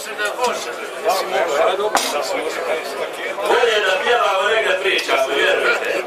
može da može. Bolje da pjeva o nega priča, vjerujte.